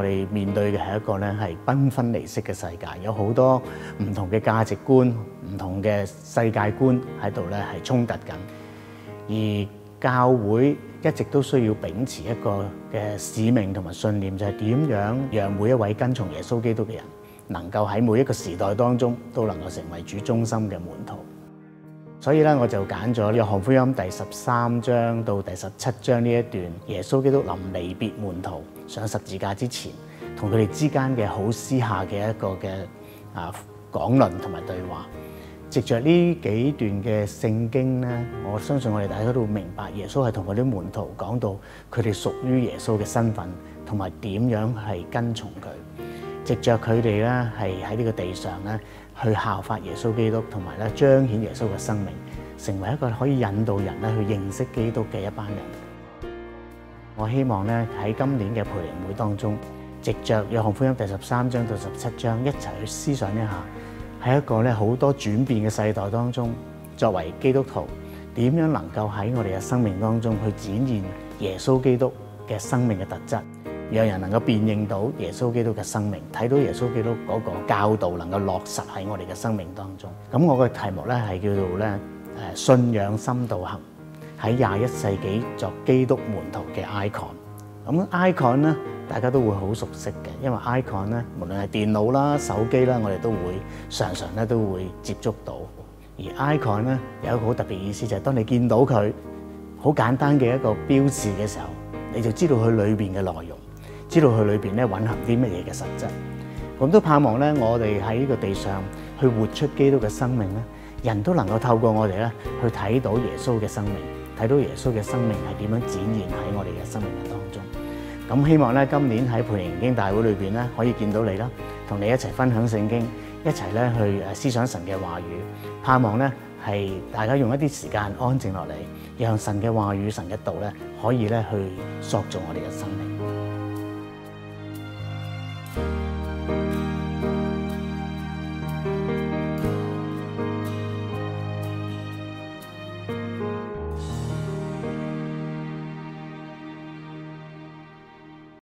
我哋面對嘅係一個咧係繽紛離析嘅世界，有好多唔同嘅價值觀、唔同嘅世界觀喺度咧係衝突緊，而教會一直都需要秉持一個嘅使命同埋信念，就係點樣讓每一位跟從耶穌基督嘅人，能夠喺每一個時代當中都能夠成為主中心嘅門徒。所以咧，我就揀咗《約翰福音》第十三章到第十七章呢一段，耶穌基督臨離別門徒上十字架之前，同佢哋之間嘅好私下嘅一個嘅啊講論同埋對話。藉着呢幾段嘅聖經咧，我相信我哋大家都明白，耶穌係同佢啲門徒講到佢哋屬於耶穌嘅身份，同埋點樣係跟從佢。藉着佢哋咧係喺呢個地上咧去效法耶穌基督，同埋咧彰顯耶穌嘅生命，成為一個可以引導人咧去認識基督嘅一班人。我希望咧喺今年嘅培靈會當中，藉着約翰福音第十三章到十七章一齊去思想一下。喺一個咧好多轉變嘅世代當中，作為基督徒，點樣能夠喺我哋嘅生命當中去展現耶穌基督嘅生命嘅特質，讓人能夠辨認到耶穌基督嘅生命，睇到耶穌基督嗰個教導能夠落實喺我哋嘅生命當中。咁我嘅題目咧係叫做咧誒信仰深度行，喺廿一世紀作基督門徒嘅 icon。咁 icon 咧，大家都會好熟悉嘅，因為 icon 咧，無論係電腦啦、手機啦，我哋都會常常咧都會接觸到。而 icon 咧有一個好特別意思，就係當你見到佢好簡單嘅一個標誌嘅時候，你就知道佢裏邊嘅內容，知道佢裏邊咧蘊含啲乜嘢嘅實質。咁都盼望咧，我哋喺呢個地上去活出基督嘅生命咧，人都能夠透過我哋咧去睇到耶穌嘅生命，睇到耶穌嘅生命係點樣展現喺我哋嘅生命嘅當中。咁希望咧，今年喺培靈經大會裏邊咧，可以見到你啦，同你一齊分享聖經，一齊咧去誒思想神嘅話語。盼望咧係大家用一啲時間安靜落嚟，讓神嘅話語、神嘅道咧，可以咧去塑造我哋嘅生命。